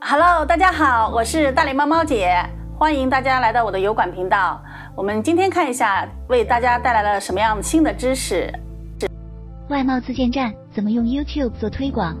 Hello，大家好，我是大脸猫猫姐，欢迎大家来到我的油管频道。我们今天看一下，为大家带来了什么样新的知识？外贸自建站怎么用 YouTube 做推广？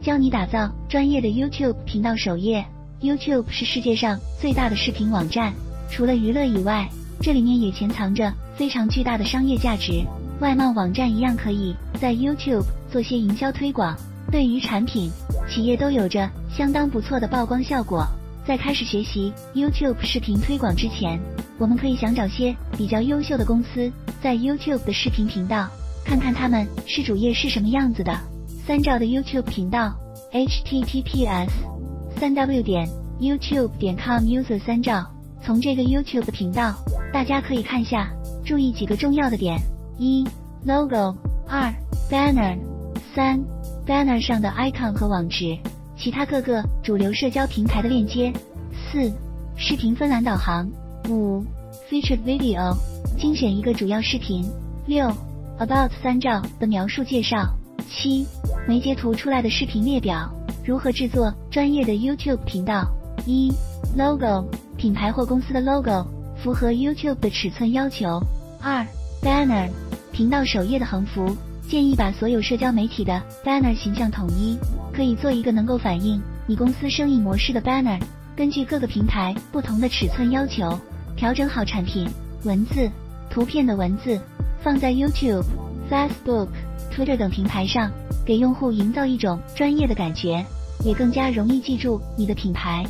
教你打造专业的 YouTube 频道首页。YouTube 是世界上最大的视频网站，除了娱乐以外，这里面也潜藏着非常巨大的商业价值。外贸网站一样可以在 YouTube 做些营销推广，对于产品、企业都有着相当不错的曝光效果。在开始学习 YouTube 视频推广之前，我们可以想找些比较优秀的公司在 YouTube 的视频频道，看看他们是主页是什么样子的。三兆的 YouTube 频道，https 三 w 点 youtube 点 com user 三兆。从这个 YouTube 频道，大家可以看下，注意几个重要的点：一、logo；二、banner；三、banner 上的 icon 和网址，其他各个主流社交平台的链接；四、视频分栏导航；五、featured video，精选一个主要视频；六、about 三兆的描述介绍；七、没截图出来的视频列表。如何制作专业的 YouTube 频道？一、logo。品牌或公司的 logo 符合 YouTube 的尺寸要求。二，banner，频道首页的横幅，建议把所有社交媒体的 banner 形象统一，可以做一个能够反映你公司生意模式的 banner。根据各个平台不同的尺寸要求，调整好产品、文字、图片的文字，放在 YouTube、Facebook、Twitter 等平台上，给用户营造一种专业的感觉，也更加容易记住你的品牌。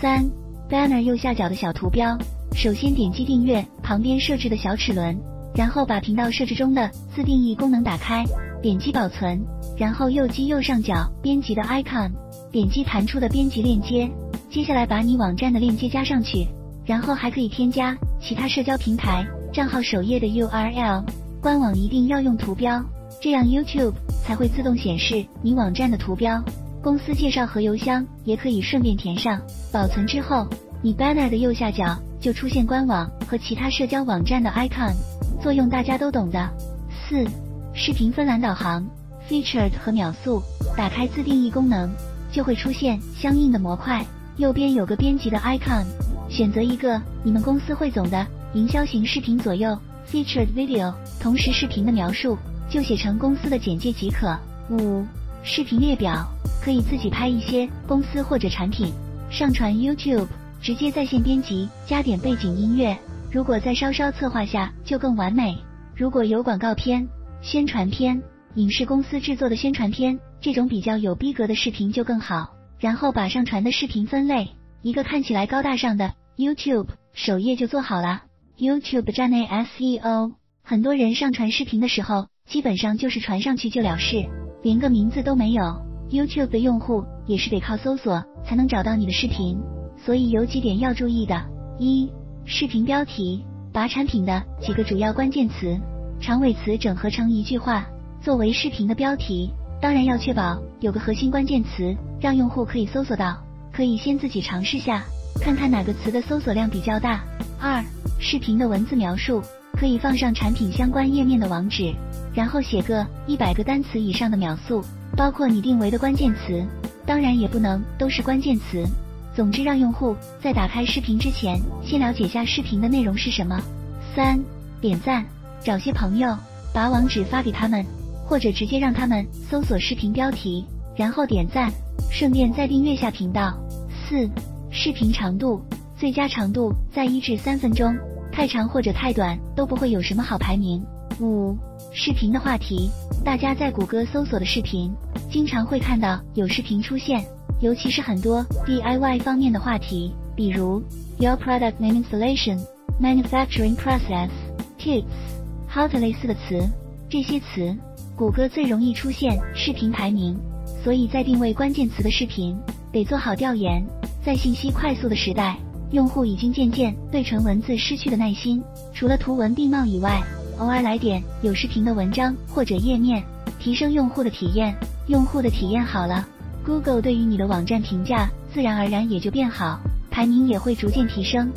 三。banner 右下角的小图标，首先点击订阅，旁边设置的小齿轮，然后把频道设置中的自定义功能打开，点击保存，然后右击右上角编辑的 icon，点击弹出的编辑链接，接下来把你网站的链接加上去，然后还可以添加其他社交平台账号首页的 URL，官网一定要用图标，这样 YouTube 才会自动显示你网站的图标。公司介绍和邮箱也可以顺便填上。保存之后，你 banner 的右下角就出现官网和其他社交网站的 icon，作用大家都懂的。四、视频分栏导航，featured 和秒速，打开自定义功能，就会出现相应的模块。右边有个编辑的 icon，选择一个你们公司汇总的。营销型视频左右。Featured video，同时视频的描述。就写成公司的简介即可。五、视频列表。可以自己拍一些公司或者产品，上传 YouTube，直接在线编辑，加点背景音乐。如果再稍稍策划下，就更完美。如果有广告片、宣传片、影视公司制作的宣传片，这种比较有逼格的视频就更好。然后把上传的视频分类，一个看起来高大上的 YouTube 首页就做好了。YouTube 站内 SEO，很多人上传视频的时候，基本上就是传上去就了事，连个名字都没有。YouTube 的用户也是得靠搜索才能找到你的视频，所以有几点要注意的：一、视频标题，把产品的几个主要关键词、长尾词整合成一句话作为视频的标题，当然要确保有个核心关键词让用户可以搜索到，可以先自己尝试下，看看哪个词的搜索量比较大。二、视频的文字描述，可以放上产品相关页面的网址，然后写个一百个单词以上的秒速。包括你定为的关键词，当然也不能都是关键词。总之，让用户在打开视频之前，先了解下视频的内容是什么。三、点赞，找些朋友，把网址发给他们，或者直接让他们搜索视频标题，然后点赞，顺便再订阅下频道。四、视频长度，最佳长度在一至三分钟，太长或者太短都不会有什么好排名。五、视频的话题。大家在谷歌搜索的视频，经常会看到有视频出现，尤其是很多 DIY 方面的话题，比如 Your product name installation, manufacturing process, tips, how to 类似的词。这些词，谷歌最容易出现视频排名，所以在定位关键词的视频，得做好调研。在信息快速的时代，用户已经渐渐对纯文字失去了耐心，除了图文并茂以外。偶尔来点有视频的文章或者页面，提升用户的体验。用户的体验好了，Google 对于你的网站评价自然而然也就变好，排名也会逐渐提升。